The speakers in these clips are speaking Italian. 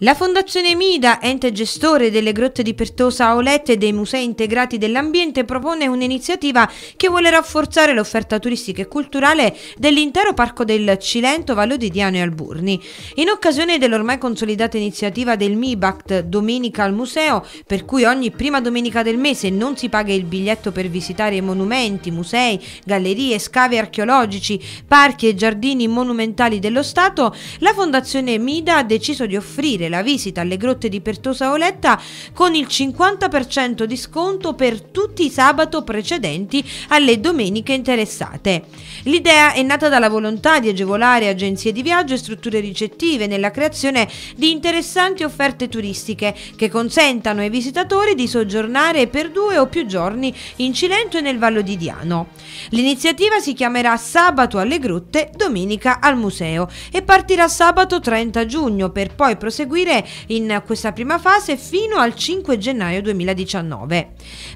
La Fondazione Mida, ente gestore delle grotte di Pertosa Aulette e dei musei integrati dell'ambiente, propone un'iniziativa che vuole rafforzare l'offerta turistica e culturale dell'intero parco del Cilento, Vallo di Diano e Alburni. In occasione dell'ormai consolidata iniziativa del MIBACT Domenica al Museo, per cui ogni prima domenica del mese non si paga il biglietto per visitare monumenti, musei, gallerie, scavi archeologici, parchi e giardini monumentali dello Stato, la Fondazione Mida ha deciso di offrire la visita alle grotte di Pertosa Oletta con il 50% di sconto per tutti i sabato precedenti alle domeniche interessate. L'idea è nata dalla volontà di agevolare agenzie di viaggio e strutture ricettive nella creazione di interessanti offerte turistiche che consentano ai visitatori di soggiornare per due o più giorni in Cilento e nel Vallo di Diano. L'iniziativa si chiamerà Sabato alle grotte, domenica al museo e partirà sabato 30 giugno per poi proseguire in questa prima fase fino al 5 gennaio 2019.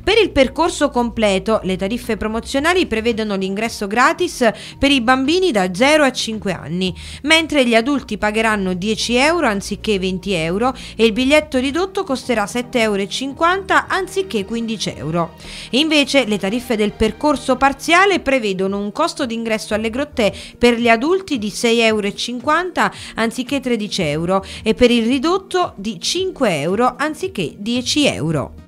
Per il percorso completo le tariffe promozionali prevedono l'ingresso gratis per i bambini da 0 a 5 anni, mentre gli adulti pagheranno 10 euro anziché 20 euro e il biglietto ridotto costerà 7,50 euro anziché 15 euro. Invece le tariffe del percorso parziale prevedono un costo d'ingresso alle grotte per gli adulti di 6,50 euro anziché 13 euro e per il ridotto di 5 euro anziché 10 euro.